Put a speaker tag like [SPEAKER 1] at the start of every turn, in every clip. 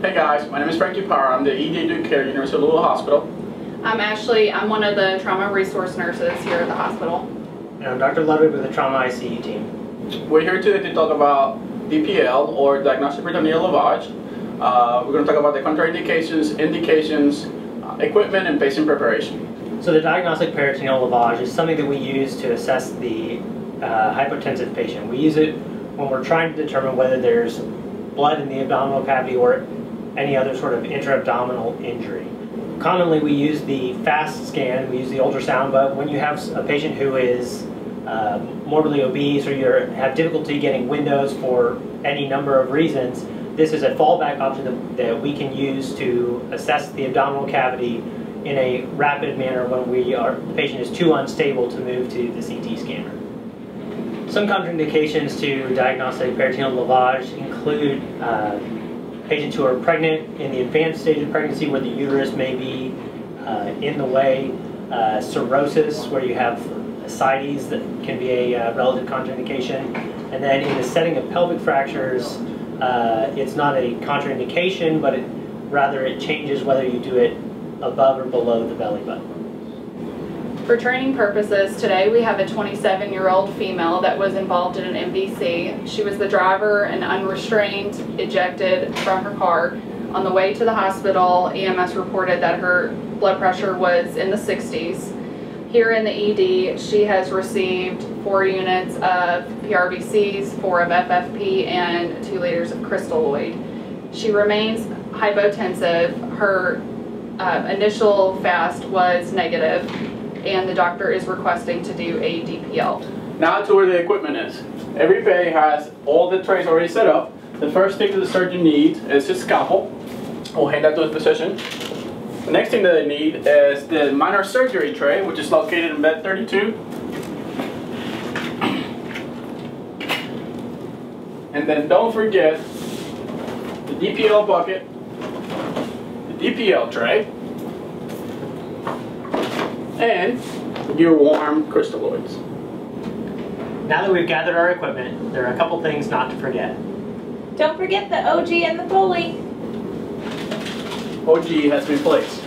[SPEAKER 1] guys, my name is Frankie Parr. I'm the ED Duke Care, University of Louisville Hospital.
[SPEAKER 2] I'm Ashley. I'm one of the trauma resource nurses here at the hospital.
[SPEAKER 3] And I'm Dr. Ludwig with the Trauma ICU team.
[SPEAKER 1] We're here today to talk about DPL or diagnostic peritoneal lavage. Uh, we're going to talk about the contraindications, indications, uh, equipment, and patient preparation.
[SPEAKER 3] So the diagnostic peritoneal lavage is something that we use to assess the uh, hypotensive patient. We use it when we're trying to determine whether there's blood in the abdominal cavity or any other sort of intra-abdominal injury. Commonly we use the FAST scan, we use the ultrasound, but when you have a patient who is uh, morbidly obese or you have difficulty getting windows for any number of reasons, this is a fallback option that, that we can use to assess the abdominal cavity in a rapid manner when we are, the patient is too unstable to move to the CT scanner. Some contraindications to diagnostic peritoneal lavage include uh, patients who are pregnant in the advanced stage of pregnancy where the uterus may be uh, in the way, uh, cirrhosis where you have ascites that can be a uh, relative contraindication, and then in the setting of pelvic fractures, uh, it's not a contraindication, but it, rather it changes whether you do it above or below the belly button.
[SPEAKER 2] For training purposes, today we have a 27-year-old female that was involved in an MVC. She was the driver and unrestrained ejected from her car. On the way to the hospital, EMS reported that her blood pressure was in the 60s. Here in the ED, she has received four units of PRBCs, four of FFP, and two liters of crystalloid. She remains hypotensive. Her uh, initial fast was negative and the doctor is requesting to do a DPL.
[SPEAKER 1] Now to where the equipment is. Every bay has all the trays already set up. The first thing that the surgeon needs is his scalpel. We'll hand that to his physician. The next thing that they need is the minor surgery tray, which is located in bed 32. And then don't forget the DPL bucket, the DPL tray, and your warm crystalloids.
[SPEAKER 3] Now that we've gathered our equipment, there are a couple things not to forget.
[SPEAKER 4] Don't forget the OG and the Foley.
[SPEAKER 1] OG has been placed.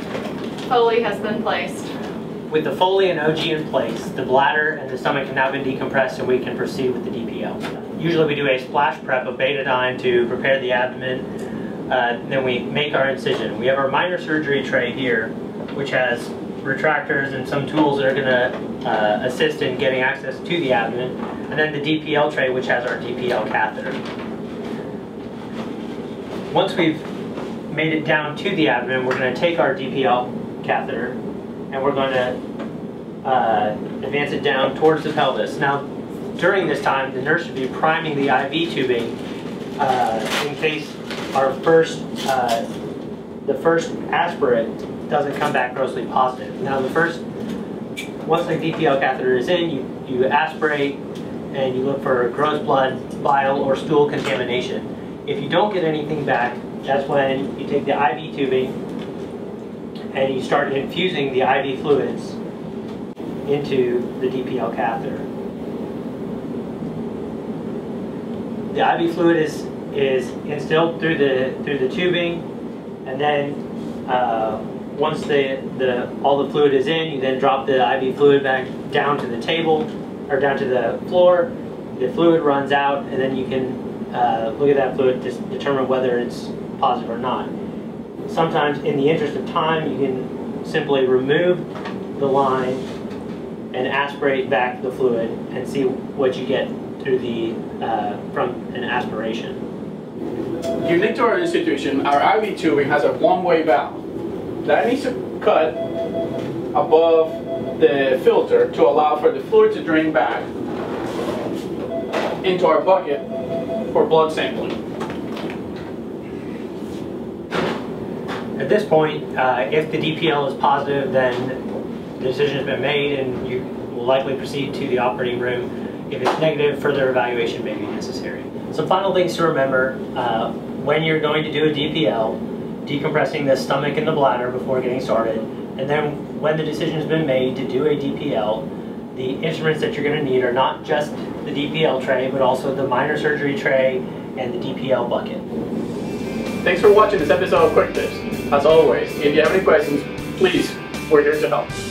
[SPEAKER 2] Foley has been placed.
[SPEAKER 3] With the Foley and OG in place, the bladder and the stomach have now been decompressed and we can proceed with the DPL. Usually we do a splash prep of betadine to prepare the abdomen, uh, then we make our incision. We have our minor surgery tray here, which has retractors and some tools that are going to uh, assist in getting access to the abdomen, and then the DPL tray which has our DPL catheter. Once we've made it down to the abdomen, we're going to take our DPL catheter and we're going to uh, advance it down towards the pelvis. Now, during this time, the nurse should be priming the IV tubing uh, in case our first, uh, the first aspirate doesn't come back grossly positive. Now the first, once the DPL catheter is in, you, you aspirate and you look for gross blood, bile, or stool contamination. If you don't get anything back, that's when you take the IV tubing and you start infusing the IV fluids into the DPL catheter. The IV fluid is is instilled through the through the tubing, and then uh, once the, the, all the fluid is in, you then drop the IV fluid back down to the table or down to the floor. The fluid runs out, and then you can uh, look at that fluid to determine whether it's positive or not. Sometimes, in the interest of time, you can simply remove the line and aspirate back the fluid and see what you get through the uh, from an aspiration.
[SPEAKER 1] Unique to our institution, our IV tubing has a one-way valve that needs to cut above the filter to allow for the fluid to drain back into our bucket for blood sampling.
[SPEAKER 3] At this point, uh, if the DPL is positive, then the decision has been made and you will likely proceed to the operating room. If it's negative, further evaluation may be necessary. Some final things to remember, uh, when you're going to do a DPL, decompressing the stomach and the bladder before getting started. And then when the decision has been made to do a DPL, the instruments that you're going to need are not just the DPL tray, but also the minor surgery tray and the DPL bucket.
[SPEAKER 1] Thanks for watching this episode of Quick Tips. As always, if you have any questions, please, we're here to help.